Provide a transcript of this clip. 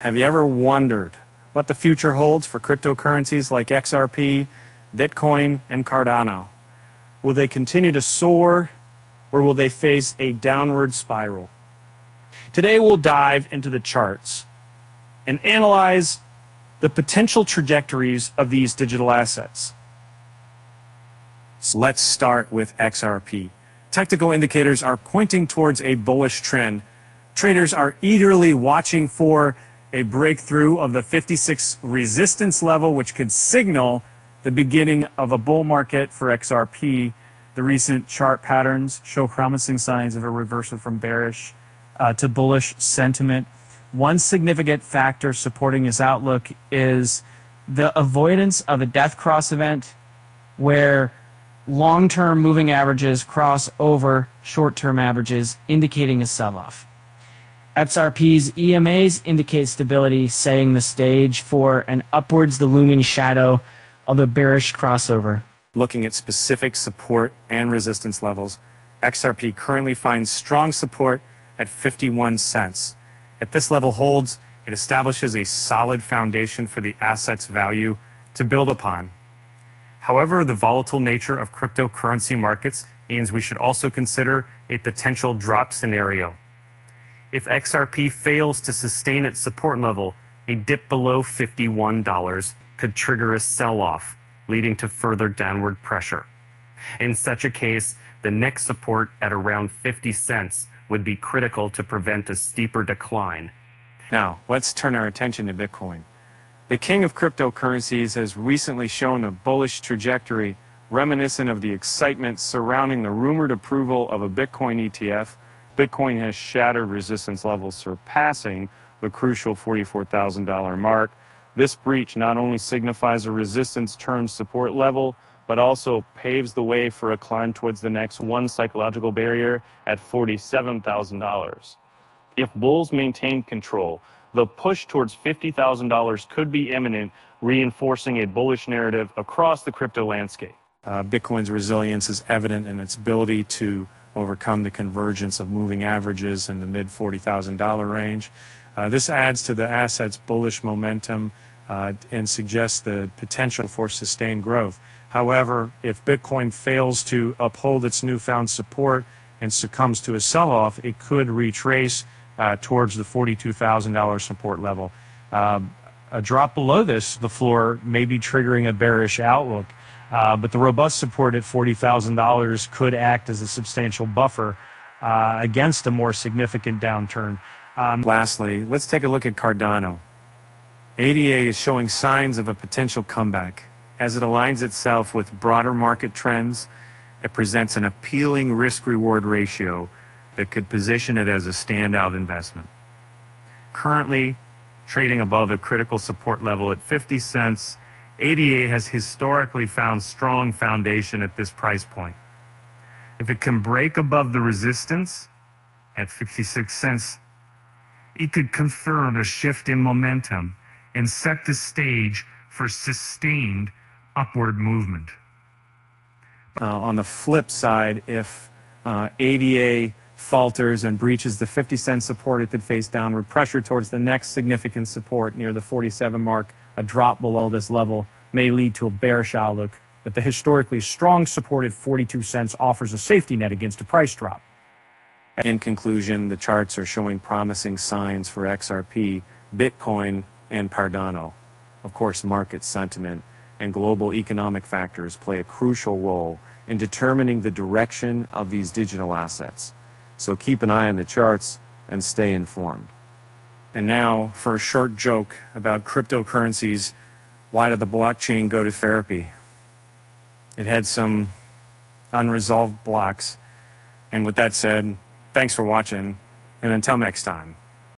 Have you ever wondered what the future holds for cryptocurrencies like XRP, Bitcoin, and Cardano? Will they continue to soar or will they face a downward spiral? Today we'll dive into the charts and analyze the potential trajectories of these digital assets. So let's start with XRP. Technical indicators are pointing towards a bullish trend. Traders are eagerly watching for a breakthrough of the 56 resistance level, which could signal the beginning of a bull market for XRP. The recent chart patterns show promising signs of a reversal from bearish uh, to bullish sentiment. One significant factor supporting this outlook is the avoidance of a death cross event where long-term moving averages cross over short-term averages, indicating a sell-off. XRP's EMAs indicate stability, setting the stage for an upwards the looming shadow of a bearish crossover. Looking at specific support and resistance levels, XRP currently finds strong support at 51 cents. If this level holds, it establishes a solid foundation for the asset's value to build upon. However, the volatile nature of cryptocurrency markets means we should also consider a potential drop scenario. If XRP fails to sustain its support level, a dip below $51 could trigger a sell-off, leading to further downward pressure. In such a case, the next support at around 50 cents would be critical to prevent a steeper decline. Now, let's turn our attention to Bitcoin. The king of cryptocurrencies has recently shown a bullish trajectory reminiscent of the excitement surrounding the rumored approval of a Bitcoin ETF Bitcoin has shattered resistance levels surpassing the crucial $44,000 mark. This breach not only signifies a resistance turn support level, but also paves the way for a climb towards the next one psychological barrier at $47,000. If bulls maintain control, the push towards $50,000 could be imminent, reinforcing a bullish narrative across the crypto landscape. Uh, Bitcoin's resilience is evident in its ability to overcome the convergence of moving averages in the mid $40,000 range. Uh, this adds to the asset's bullish momentum uh, and suggests the potential for sustained growth. However, if Bitcoin fails to uphold its newfound support and succumbs to a sell-off, it could retrace uh, towards the $42,000 support level. Uh, a drop below this, the floor, may be triggering a bearish outlook. Uh, but the robust support at $40,000 could act as a substantial buffer uh, against a more significant downturn. Um, Lastly, let's take a look at Cardano. ADA is showing signs of a potential comeback. As it aligns itself with broader market trends, it presents an appealing risk-reward ratio that could position it as a standout investment. Currently, trading above a critical support level at 50 cents ADA has historically found strong foundation at this price point. If it can break above the resistance at 56 cents, it could confirm a shift in momentum and set the stage for sustained upward movement. Uh, on the flip side, if uh, ADA falters and breaches the 50 cent support, it could face downward pressure towards the next significant support near the 47 mark a drop below this level may lead to a bearish outlook, but the historically strong support at 42 cents offers a safety net against a price drop. In conclusion, the charts are showing promising signs for XRP, Bitcoin, and Cardano. Of course, market sentiment and global economic factors play a crucial role in determining the direction of these digital assets. So keep an eye on the charts and stay informed. And now for a short joke about cryptocurrencies. Why did the blockchain go to therapy? It had some unresolved blocks. And with that said, thanks for watching, and until next time.